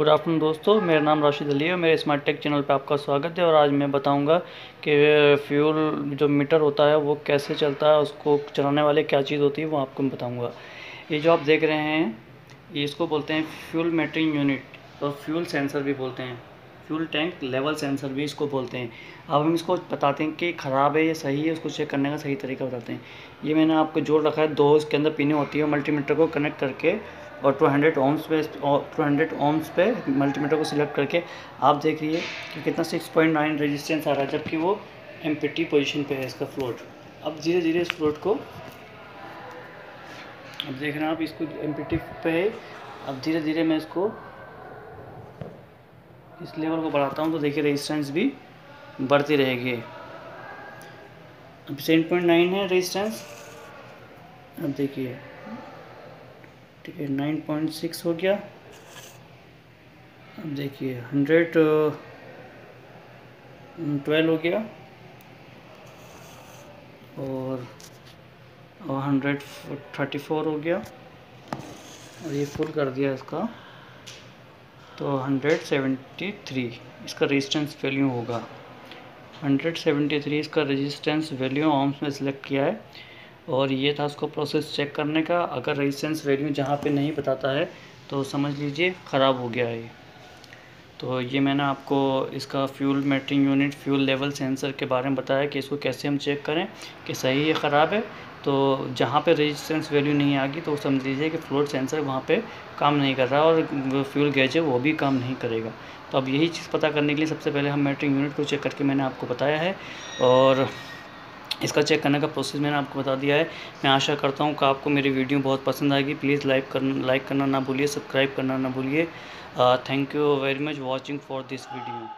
Good afternoon दोस्तों, मेरा नाम राशिद अली है मेरे स्मार्ट टेक चैनल पे आपका स्वागत है और आज मैं बताऊँगा कि फ्यूल जो मीटर होता है वो कैसे चलता है, उसको चलाने वाले क्या चीज़ होती है वो आपको मैं बताऊँगा। ये जो आप देख रहे हैं, ये इसको बोलते हैं फ्यूल मीटरिंग यूनिट और फ्यूल सेंसर भी बोलते हैं। फ्यूल टैंक लेवल सेंसर भी इसको बोलते हैं। अब हम इसको बताते हैं कि ख़राब है या सही है, उसको चेक करने का सही तरीका बताते हैं। ये मैंने आपको जोड़ रखा है, दो इसके अंदर पिने होती है मल्टीमीटर को कनेक्ट करके और 200 ओम्स पे टू हंड्रेड ओम्स पे मल्टीमीटर को सिलेक्ट करके आप देख रही कि कितना 6.9 रेजिस्टेंस आ रहा है, जबकि वो एम पोजीशन पे है इसका फ्लोट अब धीरे धीरे इस फ्लोट को, अब देख रहे हैं आप, इसको एमपीटी पे है। अब धीरे धीरे मैं इसको इस लेवल को बढ़ाता हूँ तो देखिए रेजिस्टेंस भी बढ़ती रहेगी। अब सेवन पॉइंट नाइन है रेजिस्टेंस अब देखिए ठीक है नाइन पॉइंट सिक्स हो गया। अब देखिए हंड्रेड ट्वेल्व हो गया। और हंड्रेड थर्टी फोर हो गया। और ये फुल कर दिया इसका। तो हंड्रेड सेवेंटी थ्री इसका रेजिस्टेंस वैल्यू होगा। हंड्रेड सेवेंटी थ्री इसका रेजिस्टेंस वैल्यू ऑम्स में सिलेक्ट किया है। और ये था उसको प्रोसेस चेक करने का। अगर रेजिस्टेंस वैल्यू जहाँ पे नहीं बताता है तो समझ लीजिए ख़राब हो गया है तो ये मैंने आपको इसका fuel metering unit fuel level sensor के बारे में बताया कि इसको कैसे हम चेक करें कि सही है, ख़राब है। तो जहाँ पे रेजिस्टेंस वैल्यू नहीं आ गई तो समझ लीजिए कि फ्लोट सेंसर वहाँ पे काम नहीं कर रहा और फ्यूल गैज है वो भी काम नहीं करेगा। तो अब यही चीज़ पता करने के लिए सबसे पहले हम मेटरिंग यूनिट को चेक करके मैंने आपको बताया है। और इसका चेक करने का प्रोसेस मैंने आपको बता दिया है। मैं आशा करता हूँ कि आपको मेरी वीडियो बहुत पसंद आएगी। प्लीज़ लाइक करना लाइक करना ना भूलिए, सब्सक्राइब करना ना भूलिए। Thank you very much watching for this video